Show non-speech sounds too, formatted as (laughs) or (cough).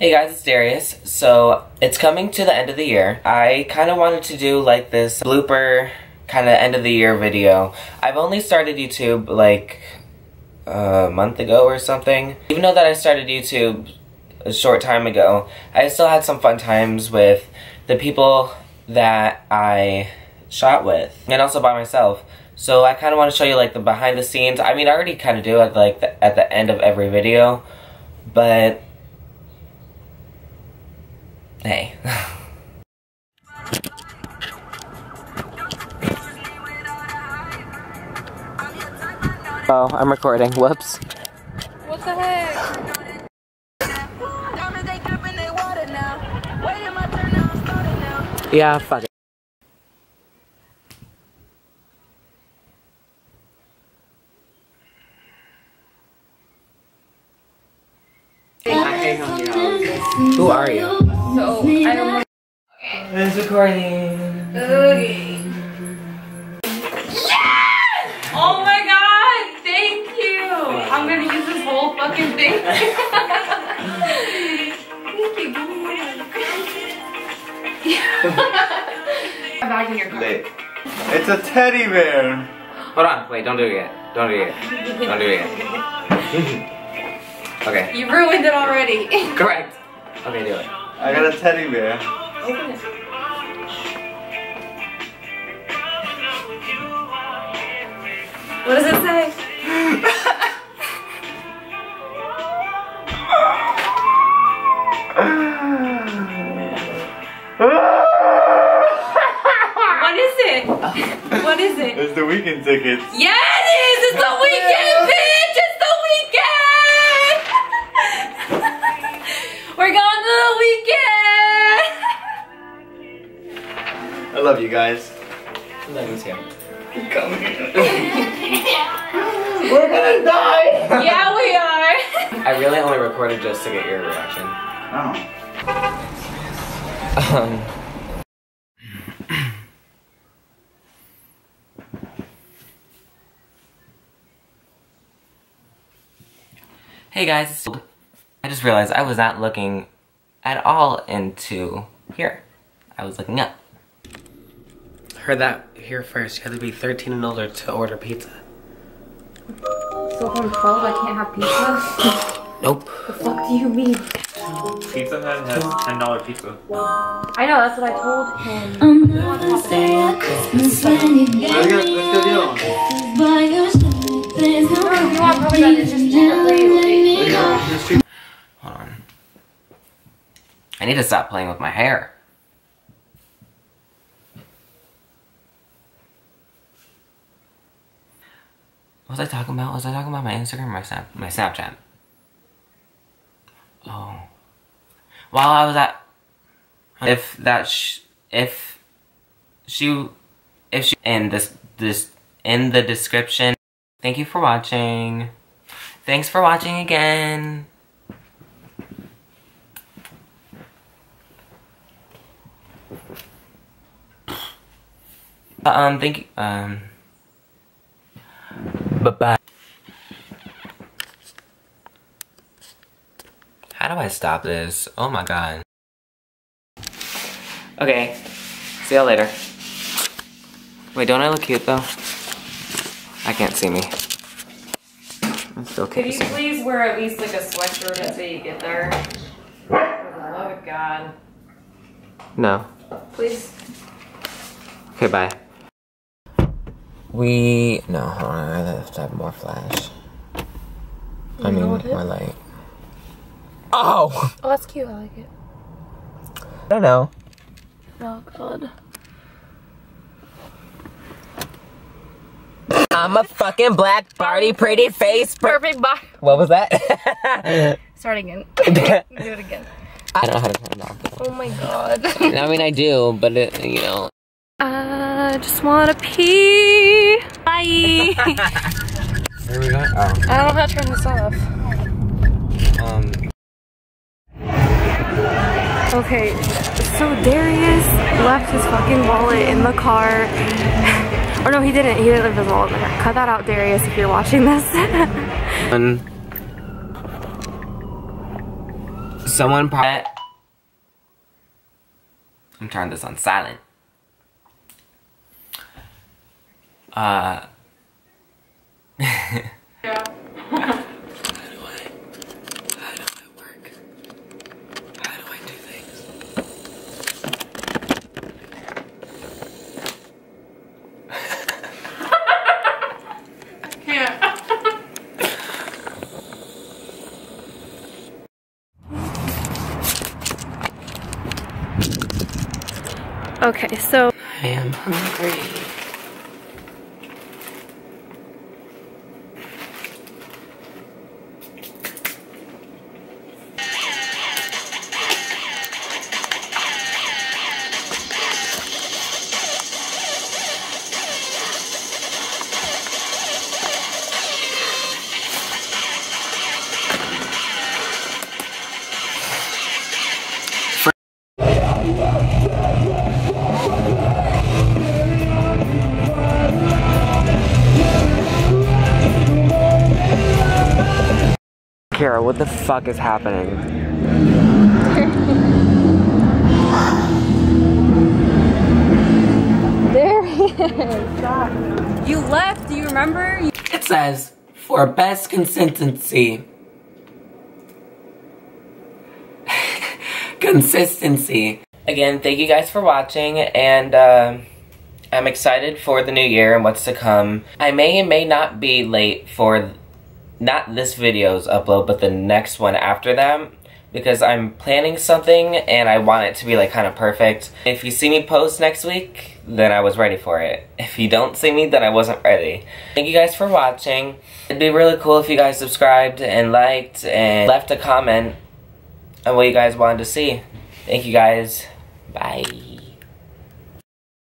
Hey guys, it's Darius. So, it's coming to the end of the year. I kind of wanted to do like this blooper kind of end of the year video. I've only started YouTube like a month ago or something. Even though that I started YouTube a short time ago, I still had some fun times with the people that I shot with and also by myself. So I kind of want to show you like the behind the scenes. I mean, I already kind of do it like the, at the end of every video, but Hey. (laughs) oh, I'm recording. Whoops. What the heck? Yeah, fuck it. Who are you? So, I don't know. It's recording. Okay. Oh my god! Thank you! I'm gonna use this whole fucking thing. (laughs) Thank you. I'm (laughs) back in your car. Wait. It's a teddy bear. Hold on. Wait, don't do it yet. Don't do it yet. Don't do it yet. (laughs) okay. You ruined it already. Correct. Okay, do it. I got a teddy bear. Open it. What does it say? (laughs) What is it? What is it? It's the Weeknd tickets. Yeah, it is! It's the weekend, (laughs) weekend! I love you guys. Let me see. Come here. (laughs) We're gonna die. Yeah, we are! I really only recorded just to get your reaction. Oh. Um. Hey guys, I just realized I was not looking at all into here. I was looking up. Heard that here first. You have to be 13 and older to order pizza. So from 12 I can't have pizza? (coughs) Nope. the fuck do you mean? Pizza Hut has ten dollar pizza. I know, that's what I told him. Another day at Christmas when you gave Let's go, me need to stop playing with my hair. What was I talking about? Was I talking about my Instagram or my Snap my Snapchat? Oh. While I was at if that sh if she if she in this this in the description. Thank you for watching. Thanks for watching again. Um, thank you. Um. Bye bye. How do I stop this? Oh my god. Okay. See y'all later. Wait, don't I look cute though? I can't see me. I still Could you please wear at least like a sweatshirt until you get there? For the love of God. No. Please. Okay, bye. We no, hold on. I have to have more flash. I mean, more light. Oh, Oh, that's cute. I like it. I don't know. Oh, God. I'm a fucking black Barty pretty face. Per- Perfect bye. what was that? (laughs) Start again. (laughs) Do it again. I don't know how to turn it off. Oh my God. I mean, I do, but it, you know. I just wanna pee. Bye. (laughs) Where we going? Oh, I don't know how to turn this off. um. Okay, so Darius left his fucking wallet in the car. (laughs) Or no, he didn't. He didn't leave his wallet in the car. Cut that out, Darius, if you're watching this. (laughs) Someone probably. I'm turning this on silent. Uh. Yeah. How do I? How do I work? How do I do things? Okay, so I am hungry. Kara, what the fuck is happening? (laughs) there he is. You left, do you remember? It says, for best consistency. (laughs) Consistency. Again, thank you guys for watching, and uh, I'm excited for the new year and what's to come. I may and may not be late for not this video's upload, but the next one after them because I'm planning something and I want it to be like kind of perfect. If you see me post next week, then I was ready for it. If you don't see me, then I wasn't ready. Thank you guys for watching. It'd be really cool if you guys subscribed and liked and left a comment on what you guys wanted to see. Thank you guys. Bye.